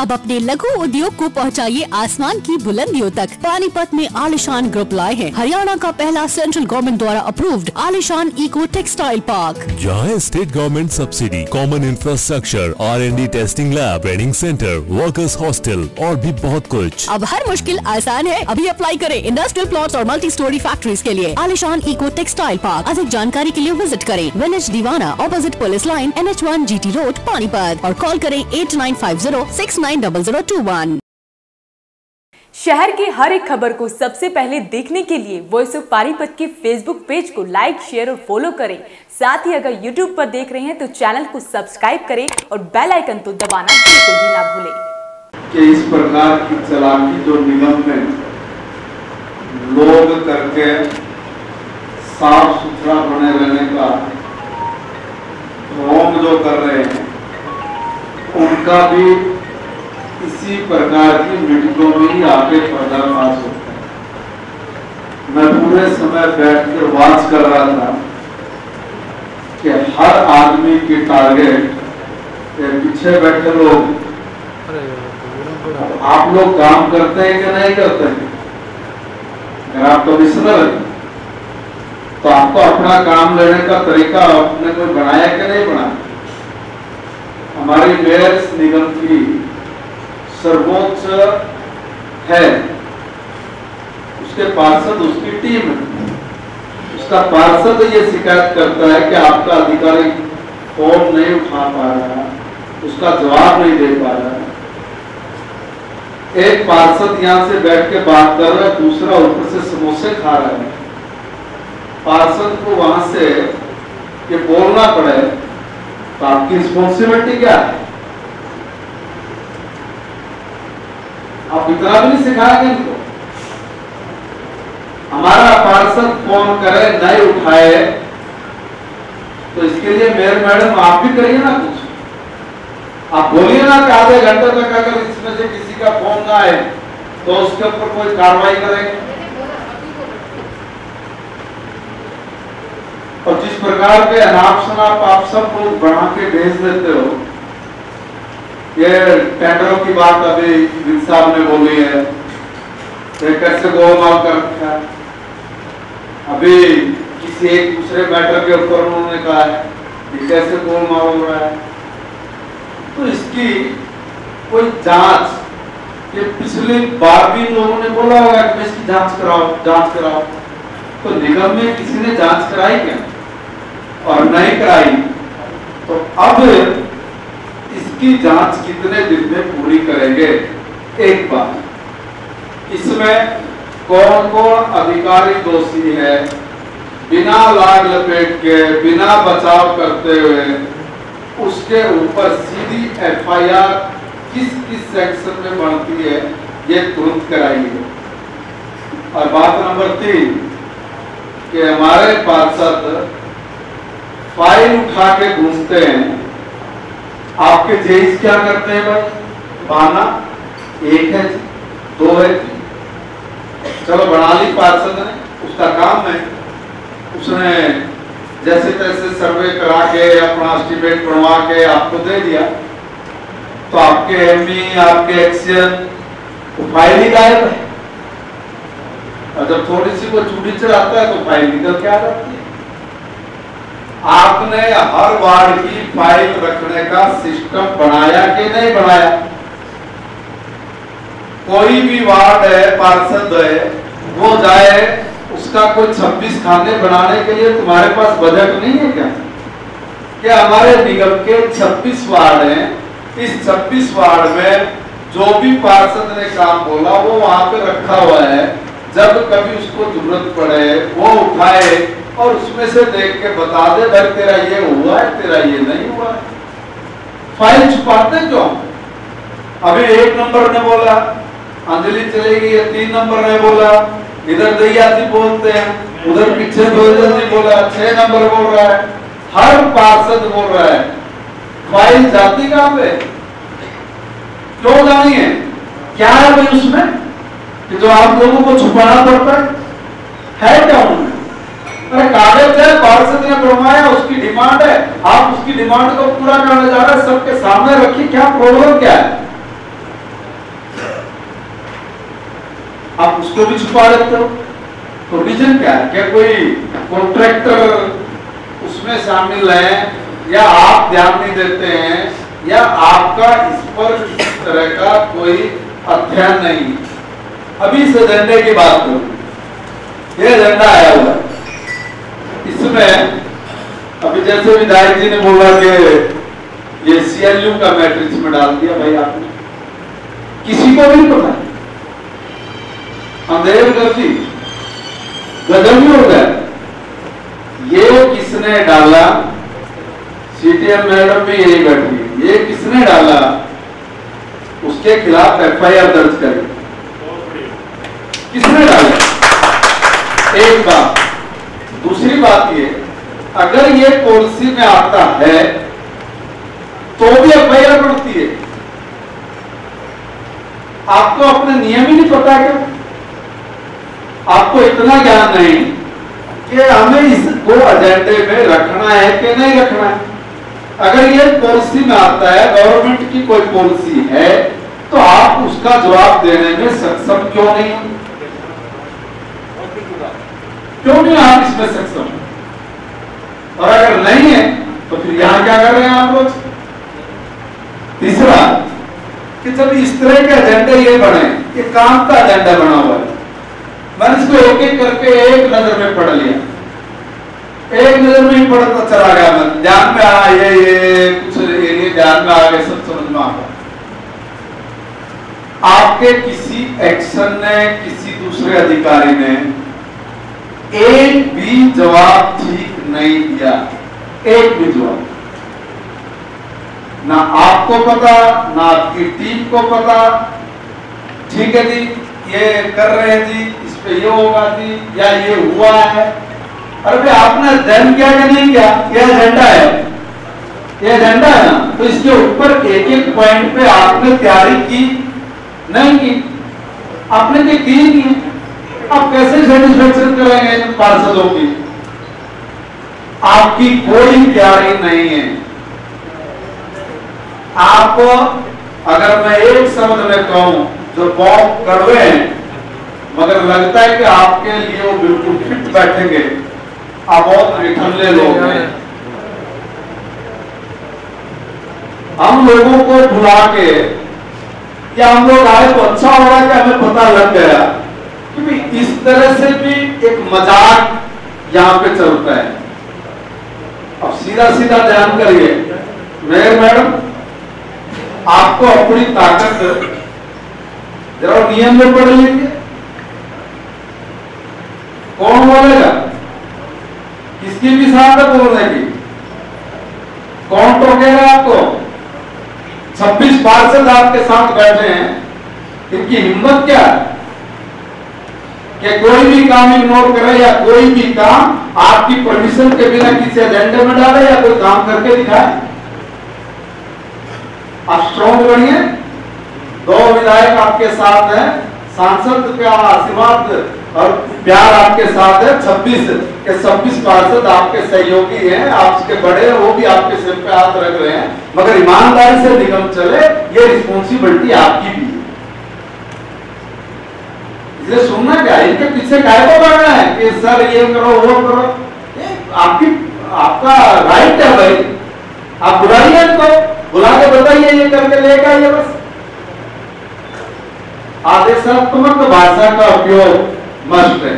अब अपने लघु उद्योग को पहुंचाइए आसमान की बुलंदियों तक। पानीपत में आलिशान ग्रुप लाए हैं। हरियाणा का पहला सेंट्रल गवर्नमेंट द्वारा approved Alishan eco textile park जहाँ state government subsidy common infrastructure R N D testing lab training centre workers hostel और भी बहुत कुछ। अब हर मुश्किल आसान है। अभी अप्लाई करें इंडस्ट्रियल प्लॉट्स और मल्टी स्टोरी फैक्ट्रीज के लिए। आलिशान इको टेक्सटाइल पार्क अधिक जानकारी के लिए विज़िट करें village Deewana opposite police line N H one G T road Panipat. और कॉल करें at nine five zero six nine शहर की हर एक खबर को सबसे पहले देखने के लिए वॉइस ऑफ़ पानीपत के फेसबुक पेज को लाइक शेयर और फॉलो करें साथ ही अगर यूट्यूब पर देख रहे हैं तो चैनल को सब्सक्राइब करें और बेल आइकन तो दबाना बिल्कुल भी ना भूलें कि इस प्रकार की चलाकी जो निगम में लोग करके साफ़ सुथरा बने रहने का ढोंग जो कर रहे हैं उनका भी इसी प्रकार की मीटिंगों में ही आगे पर्दाफाश होता है। मैं पूरे समय बैठ कर वाच कर रहा था कि हर आदमी की टारगेट पीछे बैठे लोग। आप लोग काम करते हैं कि नहीं करते हैं? अगर आप कमिश्नर हैं तो आपको अपना काम लेने का तरीका आपने कोई बनाया कि नहीं बनाया? हमारी मेयर निगम की सर्वोच्च है। उसके पार्षद, उसकी टीम। है उसका पार्षद ये शिकायत करता है कि आपका अधिकारी फ़ोन नहीं उठा पा रहा है, उसका जवाब नहीं दे पा रहा है। एक पार्षद यहाँ से बैठ के बात कर रहा है, दूसरा ऊपर से समोसे खा रहा है। पार्षद को वहाँ से ये बोलना पड़े तो आपकी रिस्पॉन्सिबिलिटी क्या है? आप इतना भी नहीं सिखाएँगे इनको। हमारा पार्षद फ़ोन करे, नहीं उठाए तो इसके लिए मेयर मैडम आप भी करिए ना कुछ। आप बोलिए ना कि आधे घंटे तक अगर इसमें से किसी का फ़ोन ना आए तो उसके ऊपर कोई कार्रवाई करेंगे और जिस प्रकार के अनाप शनाप आप सब लोग बढ़ा के भेज देते हो ये टेंडरों की बात अभी विद साहब ने बोली है। कैसे गोलमाल कर रखा है? अभी किसी एक दूसरे मैटर के ऊपर उन्होंने कहा है कैसे गोलमाल हो रहा है। तो इसकी कोई जाँच, ये पिछली बार भी इन लोगों ने बोला होगा कि इसकी जाँच कराओ जाँच कराओ तो निगम में किसी ने जाँच कराई क्या? और नहीं कराई तो अब इसकी जाँच कितने दिन में पूरी करेंगे? एक बात। इसमें कौन कौन अधिकारी दोषी है? बिना लाग लपेट के, बिना बचाव करते हुए, उसके ऊपर सीधी एफआईआर किस किस सेक्शन में बनती है, ये तुरंत कराइए। और बात नंबर तीन, कि हमारे पार्षद फ़ाइल उठा के घूमते हैं आपके जेज क्या करते हैं भाई बहाना एक है दो है। चलो बना ली पार्षद ने उसका काम है। उसने जैसे तैसे सर्वे करा के, अपना एस्टिमेट बनवा के आपको दे दिया। तो आपके एमई आपके एक्शन तो फ़ाइल ही गायब है। और जब थोड़ी सी वो चूड़ी चढ़ाता है तो फ़ाइल निकल के आ जाती है? आपने हर वार्ड की फ़ाइल रखने का सिस्टम बनाया कि नहीं बनाया? कोई भी वार्ड है, पार्षद है, वो जाए, उसका कोई 26 खाने बनाने के लिए तुम्हारे पास बजट नहीं है क्या? क्या हमारे निगम के 26 वार्ड हैं? इस 26 वार्ड में जो भी पार्षद ने काम बोला, वो वहाँ पे रखा हुआ है। जब कभी उसको ज़रूरत पड़े, वो उठाए और उसमें से देख के बता दे, भाई, तेरा ये हुआ है, तेरा ये नहीं हुआ है। फ़ाइल छुपाते क्यों? अभी एक नंबर ने बोला, अंजलि चलेगी ये तीन नंबर ने बोला, इधर दयाती बोलते हैं, उधर पीछे बोला, छह नंबर बोल रहा है, हर पार्षद बोल रहा है, फ़ाइल जाती कहाँ पे? क्यों जानी है? क्या है भाई उसमें? कि जो आप लोगों को छुपाना पड़ता है है क्या उनमें? अरे कागज़ है पार्षद ने बनवाया उसकी डिमांड है। आप उसकी डिमांड को पूरा करने जा रहे हैं, सबके सामने रखिए, क्या प्रॉब्लम क्या है? आप उसको भी छुपा लेते हो। तो रीजन क्या है? क्या कोई कॉन्ट्रैक्टर उसमें शामिल है, या आप ध्यान नहीं देते हैं, या आपका इस पर किसी तरह का कोई अध्ययन नहीं? अभी इस एजेंडे की बात करूँ। यह एजेंडा आया हुआ है। इसमें अभी जैसे विधायक जी ने बोला कि ये सीएलयू का मैट्रिक्स में डाल दिया भाई आपने। किसी को भी पता। अंधेर दी गजब ही हो गया ये किसने डाला? सीटीएम मैडम भी यही बैठी ये किसने डाला? उसके खिलाफ एफआईआर दर्ज करें। किसने डाला? एक बात। दूसरी बात ये, अगर ये पॉलिसी में आता है तो भी एफ़ एफआईआर बढ़ती है। आपको अपने नियम ही नहीं पता क्या? आपको इतना ज्ञान नहीं कि हमें इसको एजेंडे में रखना है कि नहीं रखना है। अगर ये पॉलिसी में आता है गवर्नमेंट की कोई पॉलिसी है तो आप उसका जवाब देने में सक्षम क्यों नहीं क्यों नहीं आप इसमें सक्षम और अगर नहीं है तो फिर यहाँ क्या कर रहे हैं आप लोग? तीसरा कि जब इस तरह के एजेंडे ये बने ये काम का एजेंडा बना हुआ है मैंने इसको एक एक करके एक नज़र में पढ़ लिया। एक नज़र में ही पढ़ता चला गया मैं ध्यान में आ ये ये, कुछ एरिए ध्यान में आ गए सब समझ में आ गया। आपके किसी एक्शन ने, किसी दूसरे अधिकारी ने एक भी जवाब ठीक नहीं दिया। एक भी जवाब। ना आपको पता, ना आपकी टीम को पता। ठीक है जी, ये कर रहे हैं जी, इस पे ये होगा जी, या ये हुआ है। अरे भाई, आपने अध्ययन किया कि नहीं किया? ये एजेंडा है। ये एजेंडा है ना? तो इसके ऊपर एक एक पॉइंट पे आपने तैयारी की, नहीं की? आपने की की नहीं? आप कैसे सेटिस्फेक्शन करेंगे इन पार्षदों की? आपकी कोई तैयारी नहीं है। आप अगर मैं एक शब्द में कहूँ, जो बहुत कड़वे हैं, मगर लगता है कि आपके लिए वो बिल्कुल फिट बैठेंगे, आप बहुत निठल्ले लोग हैं। हम लोगों को भुला के या हम लोग आए तो अच्छा हो रहा है कि हमें पता लग गया। इस तरह से भी एक मज़ाक यहाँ पे चलता है। अब सीधा सीधा ध्यान करिए। मेयर मैडम, आपको अपनी ताकत जरा नियम में पढ़ लीजिए। कौन बोलेगा? किसकी भी साथ बोलने की। कौन टोकेगा आपको? छब्बीस पार्षद आपके साथ बैठे हैं। इनकी हिम्मत क्या है? कि कोई भी काम इग्नोर करे या कोई भी काम आपकी परमिशन के बिना किसी एजेंडे में डाले या कोई काम करके दिखाए। आप स्ट्रॉन्ग बनिए। दो विधायक आपके साथ हैं, सांसद का आशीर्वाद और प्यार आपके साथ है। 26 के 26 पार्षद आपके सहयोगी हैं आपके बड़े वो भी आपके सिर पे हाथ रख रहे हैं। मगर ईमानदारी से निगम चले, ये रिस्पॉन्सिबिलिटी आपकी भी इसलिए सुनना क्या? इनके पीछे काय को पड़ना है कि सर ये करो, वो करो। ये आपकी, आपका राइट है भाई। आप बुलाइए इनको। बुला के बताइए ये करके लेकर आइए बस। आदेशात्मक भाषा का उपयोग मस्ट है।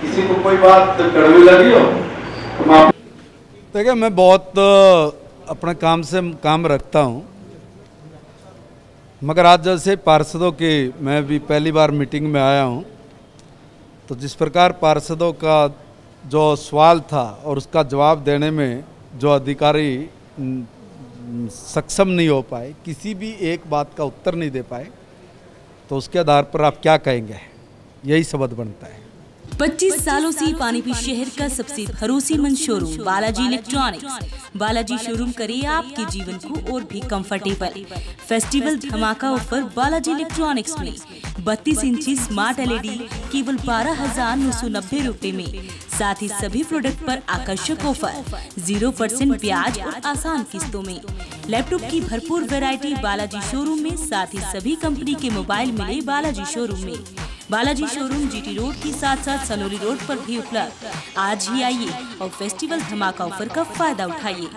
किसी को कोई बात कड़वी लगी हो तो देखिए, मैं बहुत अपने काम से, काम रखता हूँ। मगर आज जैसे पार्षदों की मैं भी पहली बार मीटिंग में आया हूँ तो जिस प्रकार पार्षदों का जो सवाल था और उसका जवाब देने में जो अधिकारी सक्षम नहीं हो पाए, किसी भी एक बात का उत्तर नहीं दे पाए तो उसके आधार पर आप क्या कहेंगे? यही शब्द बनता है। 25 सालों से पानीपत शहर का सबसे भरोसेमंद showroom Balaji electronics Balaji showroom करे आपके जीवन को और भी कंफर्टेबल फेस्टिवल धमाका ऑफ़र बालाजी इलेक्ट्रॉनिक्स में। बत्तीस इंची स्मार्ट एलईडी केवल बारह हज़ार नौ सौ नब्बे रूपए में। साथ ही सभी प्रोडक्ट पर आकर्षक ऑफ़र ज़ीरो परसेंट ब्याज और आसान किस्तों में। लैपटॉप की भरपूर वैरायटी बालाजी शोरूम में साथ ही सभी कंपनी के मोबाइल मिले बालाजी शोरूम में। बालाजी शोरूम जीटी रोड के साथ साथ सलोरी रोड पर भी उपलब्ध। आज ही आइए और फेस्टिवल धमाका ऑफ़र का फ़ायदा उठाइए।